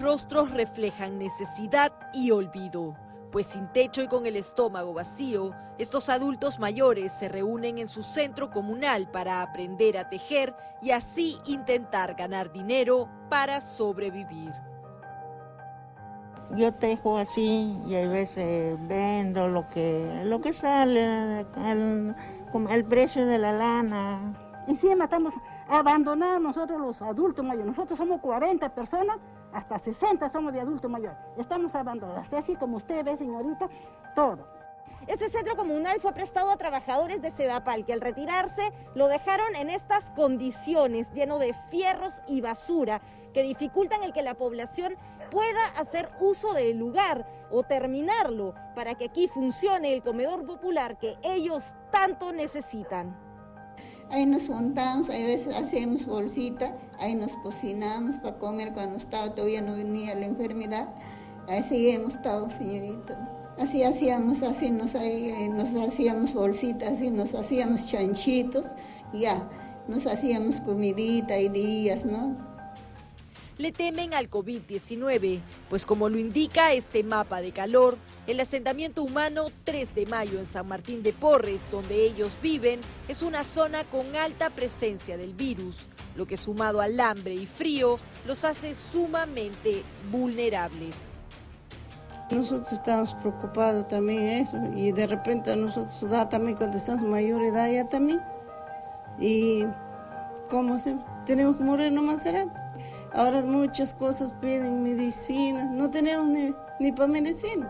rostros reflejan necesidad y olvido, pues sin techo y con el estómago vacío, estos adultos mayores se reúnen en su centro comunal para aprender a tejer y así intentar ganar dinero para sobrevivir. Yo tejo así y a veces vendo lo que, lo que sale, el, el precio de la lana. Encima estamos abandonados nosotros los adultos mayores. Nosotros somos 40 personas, hasta 60 somos de adultos mayores. Estamos abandonados, así como usted ve, señorita, todo. Este centro comunal fue prestado a trabajadores de Sedapal que al retirarse lo dejaron en estas condiciones, lleno de fierros y basura, que dificultan el que la población pueda hacer uso del lugar o terminarlo para que aquí funcione el comedor popular que ellos tanto necesitan. Ahí nos juntamos, a veces hacemos bolsita, ahí nos cocinamos para comer cuando estaba, todavía no venía la enfermedad. Así hemos estado, señorita. Así hacíamos, así nos, eh, nos hacíamos bolsitas, así nos hacíamos chanchitos, ya, nos hacíamos comidita y días, ¿no? Le temen al COVID-19, pues como lo indica este mapa de calor, el asentamiento humano 3 de mayo en San Martín de Porres, donde ellos viven, es una zona con alta presencia del virus, lo que sumado al hambre y frío los hace sumamente vulnerables. Nosotros estamos preocupados también eso y de repente a nosotros da también cuando estamos mayor edad ya también. Y ¿cómo se tenemos que morir nomás será. Ahora muchas cosas piden medicinas, no tenemos ni, para medicina.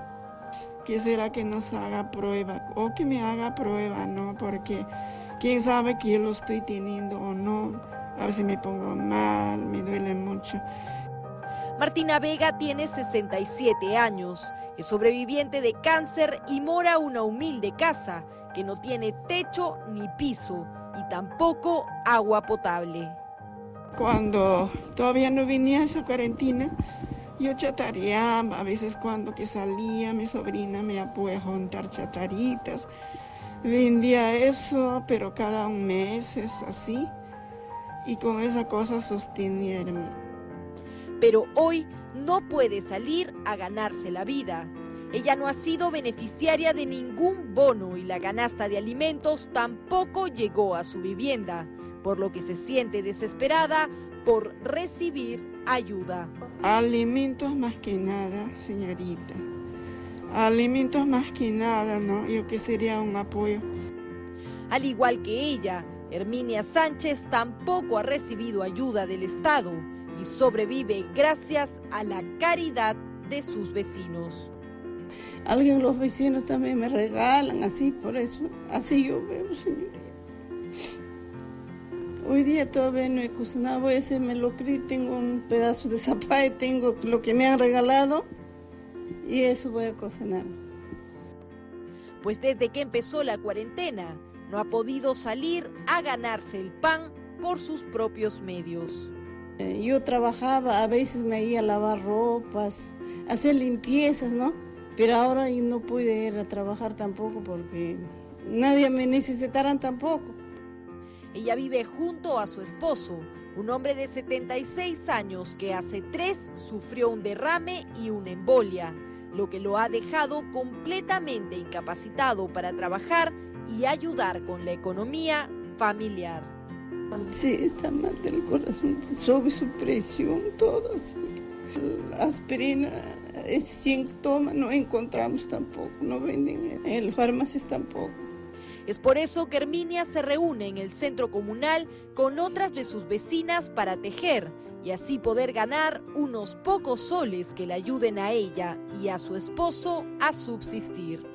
Quisiera que nos haga prueba o que me haga prueba, ¿no? Porque quién sabe que yo lo estoy teniendo o no. A ver si me pongo mal, me duele mucho. Martina Vega tiene 67 años, es sobreviviente de cáncer y mora una humilde casa que no tiene techo ni piso y tampoco agua potable. Cuando todavía no venía esa cuarentena, yo chatareaba, a veces cuando que salía mi sobrina me apoyaba a juntar chataritas. Vendía eso, pero cada un mes es así. Y con esa cosa sostenía pero hoy no puede salir a ganarse la vida. Ella no ha sido beneficiaria de ningún bono y la canasta de alimentos tampoco llegó a su vivienda, por lo que se siente desesperada por recibir ayuda. Alimentos más que nada, señorita. Alimentos más que nada, ¿no? Yo que sería un apoyo. Al igual que ella, Herminia Sánchez tampoco ha recibido ayuda del Estado y sobrevive gracias a la caridad de sus vecinos. Alguien, los vecinos también me regalan así, por eso, así yo veo, señorita. Hoy día todavía no he cocinado, voy a hacerme lo tengo un pedazo de zapate, tengo lo que me han regalado y eso voy a cocinar. Pues desde que empezó la cuarentena, no ha podido salir a ganarse el pan por sus propios medios. Eh, yo trabajaba, a veces me iba a lavar ropas, hacer limpiezas, ¿no? Pero ahora yo no pude ir a trabajar tampoco porque nadie me necesitarán tampoco. Ella vive junto a su esposo, un hombre de 76 años que hace tres sufrió un derrame y una embolia, lo que lo ha dejado completamente incapacitado para trabajar y ayudar con la economía familiar. Sí, está mal del corazón, sube su presión, todo. La aspirina, es 100 toma, no encontramos tampoco, no venden en el farmacias tampoco. Es por eso que Herminia se reúne en el centro comunal con otras de sus vecinas para tejer y así poder ganar unos pocos soles que le ayuden a ella y a su esposo a subsistir.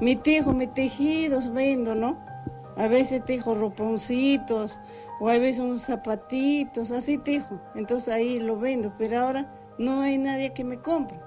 Mi tejo, mis tejidos vendo, ¿no? A veces tejo roponcitos o a veces unos zapatitos, así tejo. Entonces ahí lo vendo, pero ahora no hay nadie que me compre.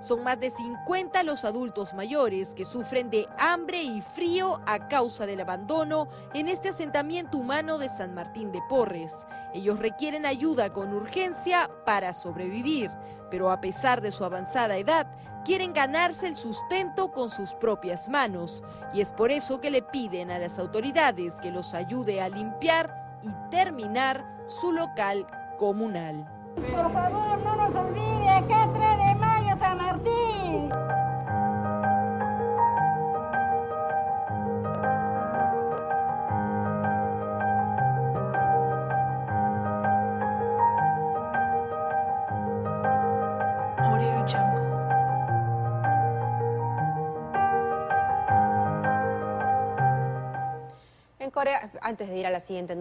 Son más de 50 los adultos mayores que sufren de hambre y frío a causa del abandono en este asentamiento humano de San Martín de Porres. Ellos requieren ayuda con urgencia para sobrevivir, pero a pesar de su avanzada edad, quieren ganarse el sustento con sus propias manos y es por eso que le piden a las autoridades que los ayude a limpiar y terminar su local comunal. Por favor, no nos olvide, En Corea, antes de ir a la siguiente